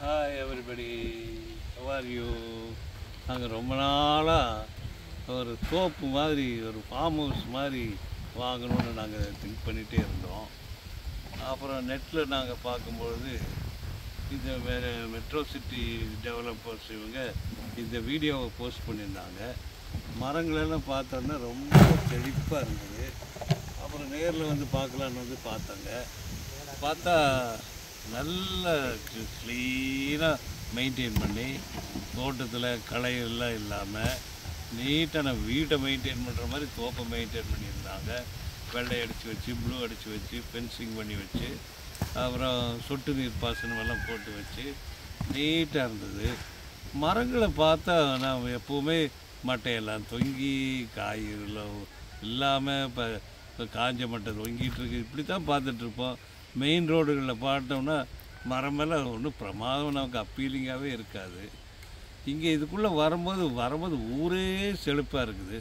Hi everybody how are you நாங்கள் ரொம்ப நாளாக ஒரு தோப்பு மாதிரி ஒரு ஃபார்ம் ஹவுஸ் மாதிரி வாங்கணும்னு நாங்கள் திங்க் பண்ணிகிட்டே இருந்தோம். அப்புறம் நெட்டில் நாங்கள் பார்க்கும்பொழுது இந்த வேறு மெட்ரோ சிட்டி டெவலப்பர்ஸ் இவங்க இந்த வீடியோவை போஸ்ட் பண்ணியிருந்தாங்க. மரங்களெல்லாம் பார்த்தோன்னா ரொம்ப செழிப்பாக இருந்தது. அப்புறம் நேரில் வந்து பார்க்கலான்னு வந்து பார்த்தாங்க. பார்த்தா நல்ல க்ளீனாக மெயின்டைன் பண்ணி தோட்டத்தில் களையெல்லாம் இல்லாமல் நீட்டான வீட்டை மெயின்டைன் பண்ணுற மாதிரி தோப்பை மெயின்டைன் பண்ணியிருந்தாங்க. வெள்ளை அடித்து வச்சு ப்ளூ அடித்து வச்சு ஃபென்சிங் பண்ணி வச்சு அப்புறம் சொட்டு நீர் பாசனம் எல்லாம் போட்டு வச்சு நீட்டாக இருந்தது. மரங்களை பார்த்தா நான் எப்போவுமே மட்டையெல்லாம் தொங்கி காய்கறிலாம் இல்லாமல் இப்போ இப்போ காஞ்ச மட்டை தொங்கிட்டு இருக்கு. இப்படி தான் பார்த்துட்ருப்போம் மெயின் ரோடுகளில் பார்த்தோம்னா மரமெல்லாம் ஒன்றும் பிரமாதம் நமக்கு அப்பீலிங்காகவே இருக்காது. இங்கே இதுக்குள்ளே வரும்போது வரும்போது ஊரே செழிப்பாக இருக்குது.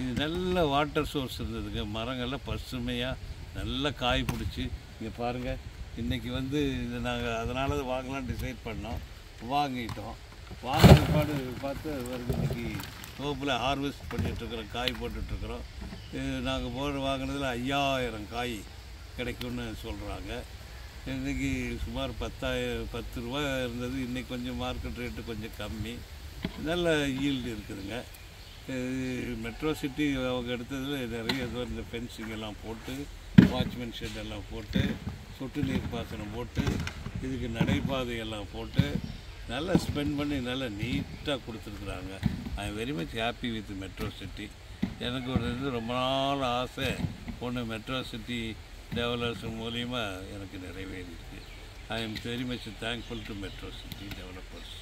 இது நல்ல வாட்டர் சோர்ஸ் இருந்ததுங்க. மரங்கள்லாம் பசுமையாக நல்லா காய் பிடிச்சி இங்கே பாருங்கள் இன்றைக்கி வந்து இது நாங்கள் அதனால தான் வாங்கலாம்னு டிசைட் பண்ணோம். வாங்கிட்டோம். வாங்கின பாடு பார்த்து வருது இன்றைக்கி தோப்பில் ஹார்வெஸ்ட் பண்ணிகிட்ருக்குறோம் காய் போட்டுட்ருக்குறோம் நாங்கள் போட வாங்கினதில் ஐயாயிரம் காய். கிடைக்கும்னு சொல்கிறாங்க இன்றைக்கி சுமார் பத்தாயிரம் பத்து ரூபா இருந்தது. இன்றைக்கி கொஞ்சம் மார்க்கெட் ரேட்டு கொஞ்சம் கம்மி. நல்ல ஈல்டு இருக்குதுங்க. மெட்ரோ சிட்டி அவங்க எடுத்ததில் நிறைய ஏதோ இந்த ஃபென்சிங் எல்லாம் போட்டு வாட்ச்மேன் ஷெட் எல்லாம் போட்டு சொட்டு நீர் பாசனம் போட்டு இதுக்கு நடைபாதை எல்லாம் போட்டு நல்லா ஸ்பெண்ட் பண்ணி நல்லா நீட்டாக கொடுத்துருக்குறாங்க. I am very much happy with Metro City எனக்கு ஒரு இது ரொம்ப நாள் ஆசை. ஒன்று மெட்ரோ சிட்டி டெவலப்ஸ் மூலிமா எனக்கு நிறைவேறியிருக்கு. I am very much thankful to Metro City developers